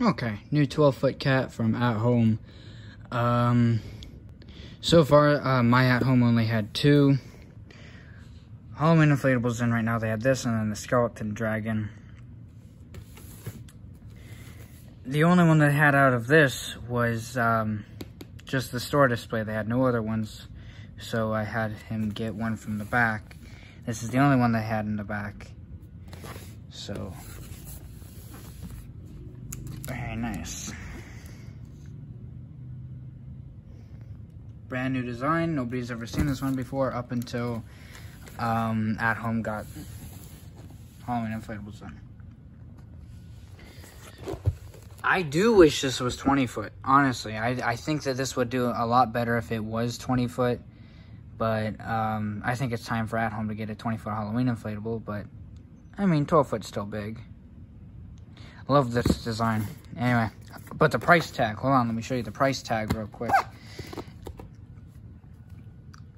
Okay, new 12 foot cat from At Home. Um, so far, uh, my At Home only had two Halloween inflatables in right now. They had this and then the skeleton dragon. The only one that had out of this was um, just the store display. They had no other ones, so I had him get one from the back. This is the only one they had in the back. So, very nice. Brand new design. Nobody's ever seen this one before up until um, At Home got Halloween inflatables done. I do wish this was 20 foot, honestly. I, I think that this would do a lot better if it was 20 foot. But um, I think it's time for At Home to get a 20 foot Halloween inflatable. But, I mean, 12 foot's still big. Love this design. Anyway, but the price tag. Hold on, let me show you the price tag real quick.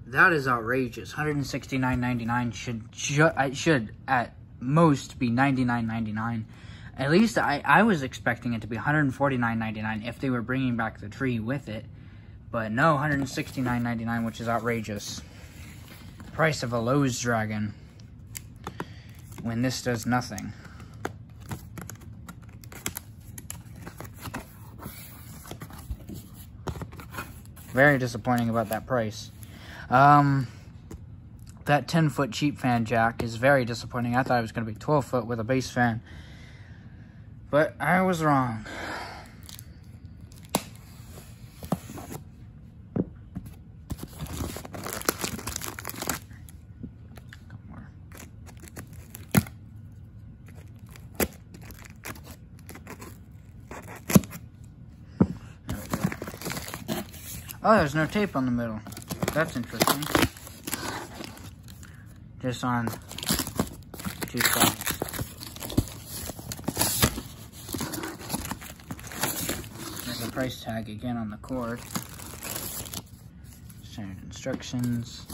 That is outrageous. 169.99 should should should at most be 99.99. At least I I was expecting it to be 149.99 if they were bringing back the tree with it. But no, 169.99, which is outrageous. Price of a Lowe's dragon when this does nothing. Very disappointing about that price. Um, that 10 foot cheap fan jack is very disappointing. I thought it was going to be 12 foot with a base fan. But I was wrong. Oh, there's no tape on the middle. That's interesting. Just on two sides. There's a price tag again on the cord. Standard instructions.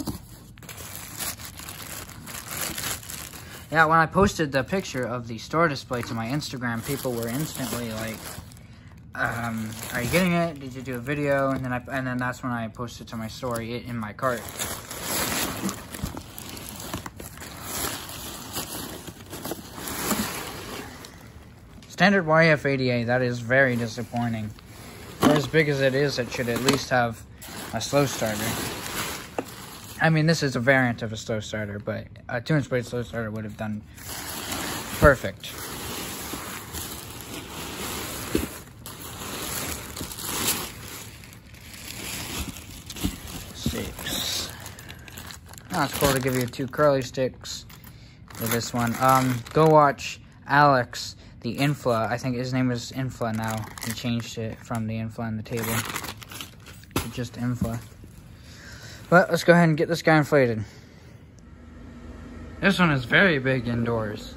Yeah, when I posted the picture of the store display to my Instagram, people were instantly like, um, are you getting it? Did you do a video? And then I, and then that's when I posted to my story it in my cart. Standard YF80A, that is very disappointing. For as big as it is, it should at least have a slow starter. I mean, this is a variant of a slow starter, but a two-inch blade slow starter would have done perfect. sticks. It's cool to give you two curly sticks for this one. Um, go watch Alex, the Infla. I think his name is Infla now. He changed it from the Infla on the table to just Infla. But let's go ahead and get this guy inflated. This one is very big indoors.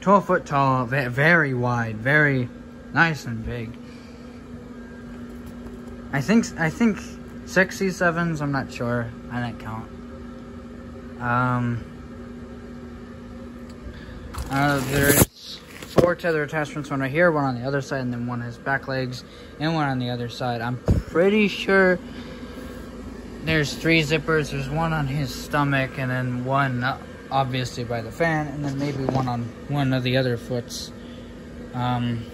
12 foot tall, very wide, very nice and big. I think I think six C7s, I'm not sure. I didn't count. Um, uh, there's four tether attachments, one right here, one on the other side, and then one has back legs, and one on the other side. I'm pretty sure there's three zippers. There's one on his stomach, and then one obviously by the fan, and then maybe one on one of the other foots. Um,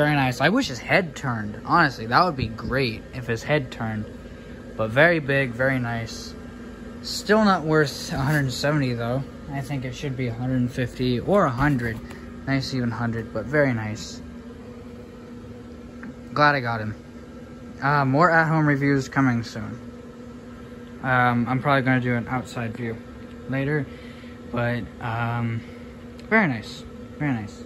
very nice. I wish his head turned. Honestly, that would be great if his head turned. But very big, very nice. Still not worth 170 though. I think it should be 150 or 100. Nice even 100, but very nice. Glad I got him. Uh, more at-home reviews coming soon. Um, I'm probably going to do an outside view later. But, um, very nice. Very nice.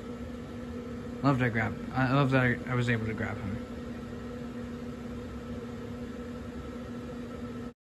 Love that grab. I love that I, I was able to grab him.